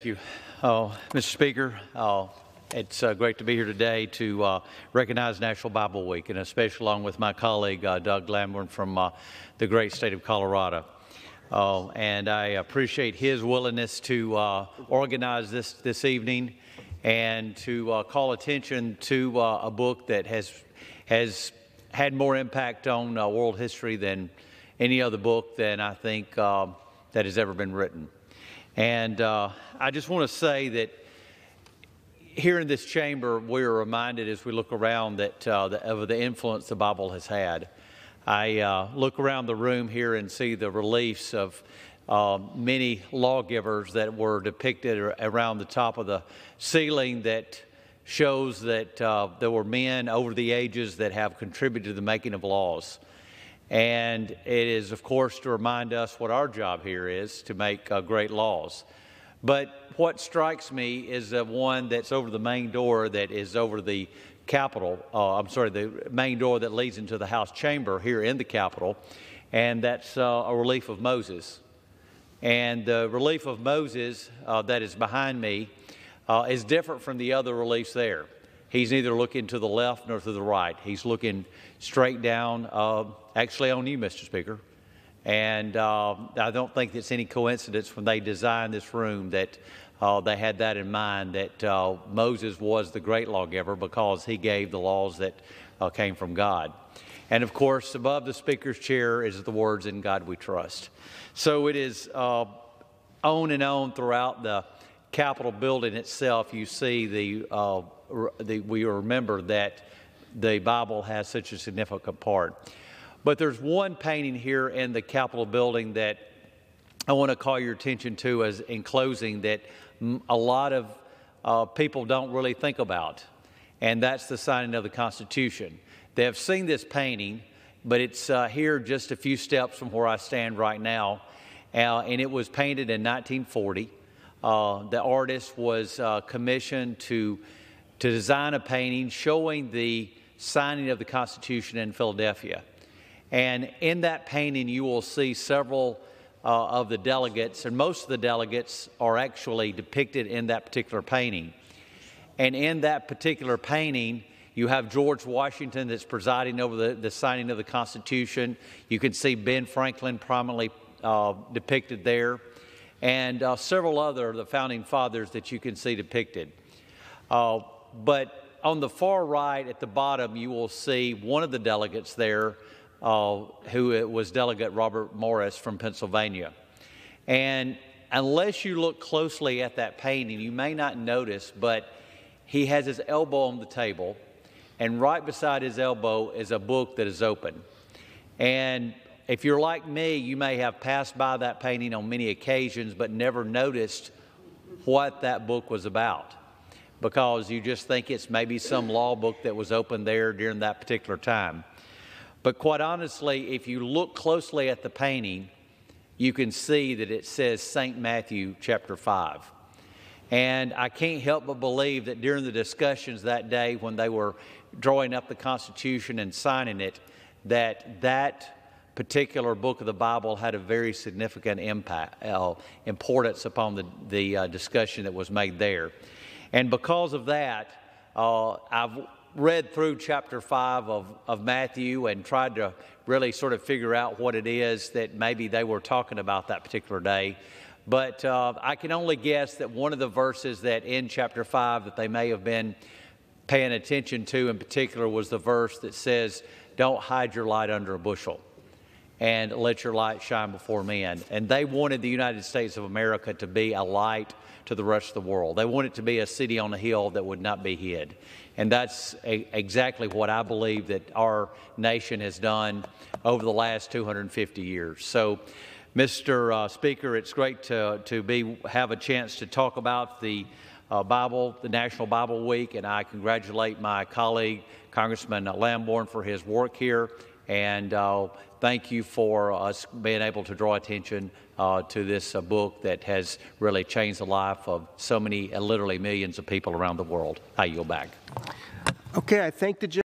Thank you, uh, Mr. Speaker. Uh, it's uh, great to be here today to uh, recognize National Bible Week, and especially along with my colleague uh, Doug Lamborn from uh, the great state of Colorado. and I appreciate his willingness to organize this this evening and to call attention to a book that has has had more impact on world history than any other book than I think that has ever been written. And uh, I just want to say that here in this chamber, we are reminded as we look around that uh, the, of the influence the Bible has had. I uh, look around the room here and see the reliefs of uh, many lawgivers that were depicted around the top of the ceiling that shows that uh, there were men over the ages that have contributed to the making of laws. And it is, of course, to remind us what our job here is to make uh, great laws. But what strikes me is the one that's over the main door that is over the Capitol. Uh, I'm sorry, the main door that leads into the House chamber here in the Capitol, and that's uh, a relief of Moses. And the relief of Moses uh, that is behind me uh, is different from the other reliefs there. He's neither looking to the left nor to the right. He's looking straight down, uh, actually on you, Mr. Speaker. And uh, I don't think it's any coincidence when they designed this room that uh, they had that in mind that uh, Moses was the great lawgiver because he gave the laws that uh, came from God. And of course, above the Speaker's chair is the words, In God we trust. So it is uh, on and on throughout the Capitol building itself, you see the, uh, the, we remember that the Bible has such a significant part. But there's one painting here in the Capitol building that I want to call your attention to as in closing that a lot of uh, people don't really think about, and that's the signing of the Constitution. They have seen this painting, but it's uh, here just a few steps from where I stand right now, uh, and it was painted in 1940. Uh, the artist was uh, commissioned to, to design a painting showing the signing of the Constitution in Philadelphia. And in that painting, you will see several uh, of the delegates, and most of the delegates are actually depicted in that particular painting. And in that particular painting, you have George Washington that's presiding over the, the signing of the Constitution. You can see Ben Franklin prominently uh, depicted there and uh, several other of the founding fathers that you can see depicted. Uh, but on the far right at the bottom, you will see one of the delegates there, uh, who was Delegate Robert Morris from Pennsylvania. And unless you look closely at that painting, you may not notice, but he has his elbow on the table, and right beside his elbow is a book that is open. And if you're like me, you may have passed by that painting on many occasions but never noticed what that book was about because you just think it's maybe some law book that was open there during that particular time. But quite honestly, if you look closely at the painting, you can see that it says St. Matthew chapter 5. And I can't help but believe that during the discussions that day when they were drawing up the Constitution and signing it, that that particular book of the Bible had a very significant impact, uh, importance upon the, the uh, discussion that was made there. And because of that, uh, I've read through chapter 5 of, of Matthew and tried to really sort of figure out what it is that maybe they were talking about that particular day. But uh, I can only guess that one of the verses that in chapter 5 that they may have been paying attention to in particular was the verse that says, Don't hide your light under a bushel and let your light shine before men. And they wanted the United States of America to be a light to the rest of the world. They wanted to be a city on a hill that would not be hid. And that's a, exactly what I believe that our nation has done over the last 250 years. So, Mr. Uh, Speaker, it's great to, to be, have a chance to talk about the uh, Bible, the National Bible Week, and I congratulate my colleague, Congressman Lamborn, for his work here and uh, thank you for us being able to draw attention uh, to this uh, book that has really changed the life of so many, uh, literally millions of people around the world. I yield back. Okay, I thank the